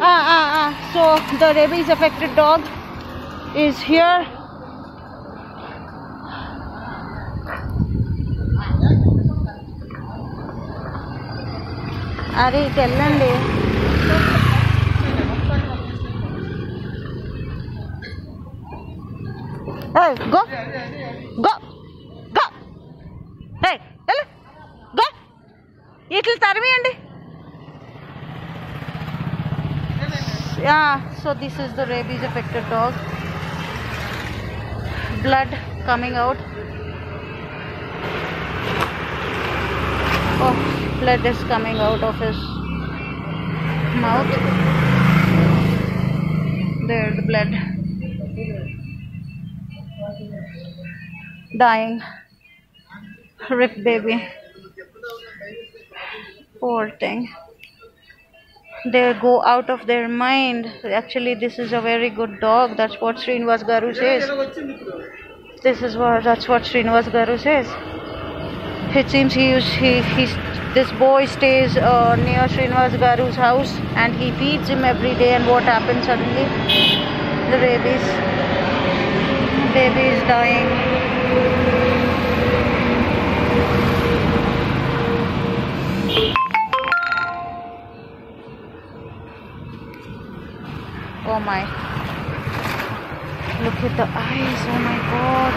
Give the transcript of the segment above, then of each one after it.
Ah, ah, ah. So the rabies affected dog is here. అరే ఇటు వెళ్ళండి Hey, go. Yeah, so this is the rabies affected dog. Blood coming out. Oh, blood is coming out of his mouth. There, the blood. Dying. Rip baby. Poor thing they go out of their mind. Actually, this is a very good dog. That's what Srinivas Garu says. This is what that's what Srinivas Garu says. It seems he is he he's this boy stays uh, near Srinivas Garu's house and he feeds him every day. And what happens suddenly? The rabies. Baby is dying. Oh my. Look at the eyes. Oh my god.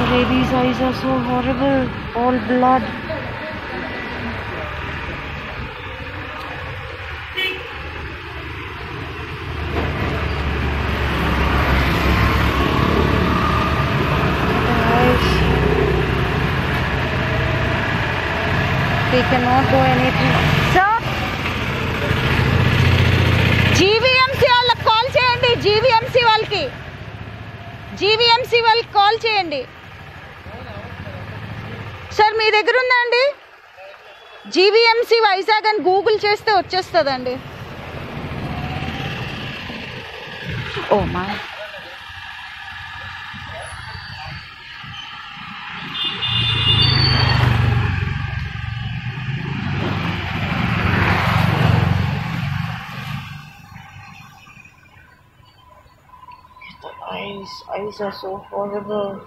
The baby's eyes are so horrible. All blood. they cannot do anything. Sir, GV. GVMC వాళ్ళకి. GVMC వాళ్ళకి call చేయండి. Sir మీ దగ్గర ఉందా అండి? GVMC Vizag అని Google చేస్తే వచ్చేస్తుందండి. ఓ మా eyes, eyes are so horrible.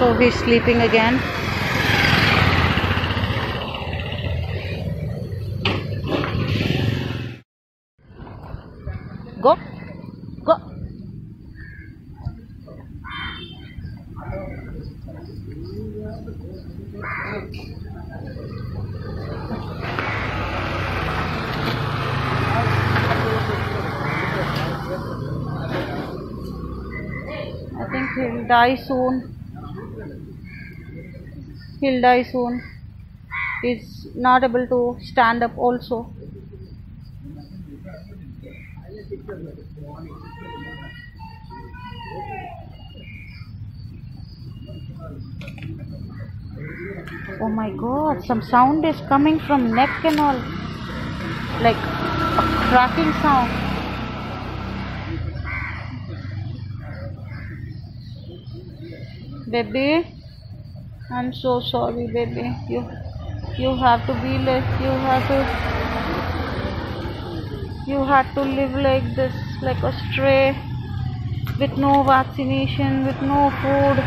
So he's sleeping again. Go, go. I think he'll die soon. He'll die soon. He's not able to stand up also. Oh my god, some sound is coming from neck and all. Like a cracking sound. Baby, I'm so sorry, baby. You you have to be like you have to you had to live like this, like a stray, with no vaccination, with no food,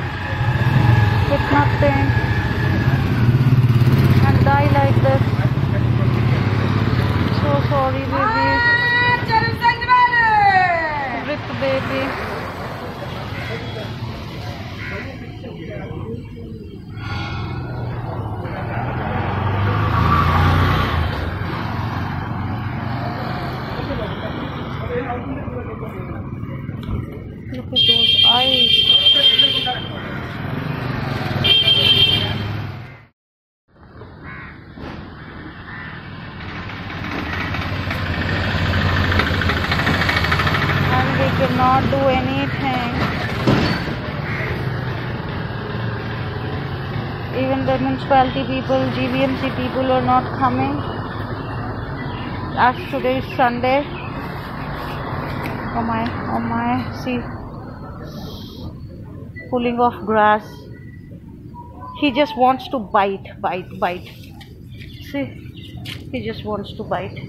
with nothing, and die like this. So Sorry, baby. Rip, baby. Look at those eyes. And we cannot do anything. Even the municipality people, GVMC people are not coming. As today is Sunday. Oh my, oh my, see. Pulling off grass. He just wants to bite, bite, bite. See, he just wants to bite.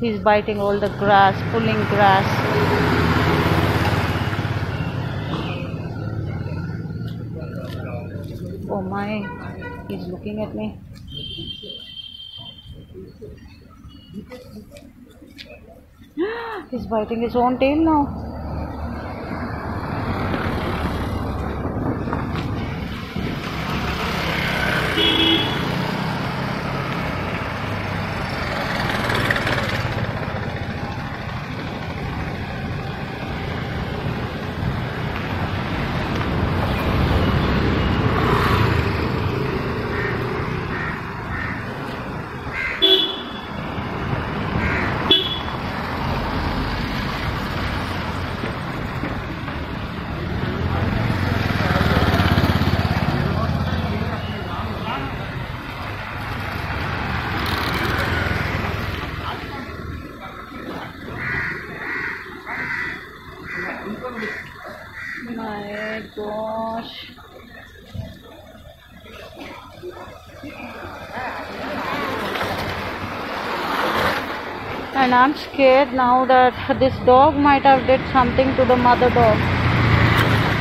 He's biting all the grass, pulling grass. Oh my, he's looking at me. He's biting his own tail now. My And I'm scared now that this dog might have did something to the mother dog.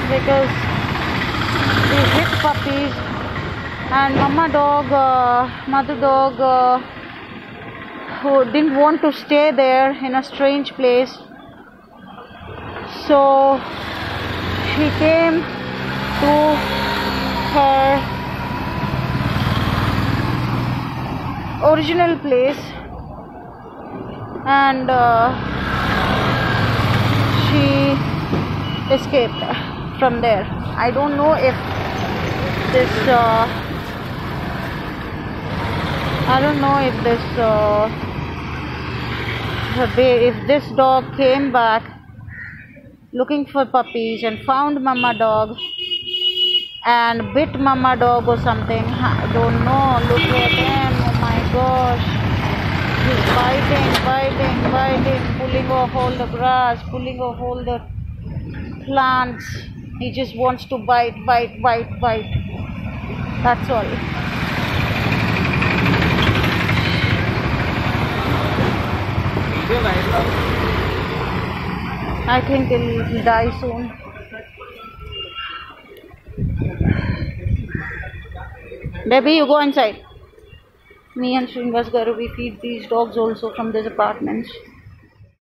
Because they hit puppies and mama dog, uh, mother dog uh, who didn't want to stay there in a strange place. So she came to her original place and uh, she escaped from there. I don't know if this uh, I don't know if this uh, if this dog came back looking for puppies and found mama dog and bit mama dog or something. I don't know. Look at him. Oh my gosh. He's biting, biting, biting, pulling off all the grass, pulling off all the plants. He just wants to bite, bite, bite, bite. That's all. I think he'll, die soon. Baby, you go inside. Me and Srinivas Garu, we feed these dogs also from these apartments.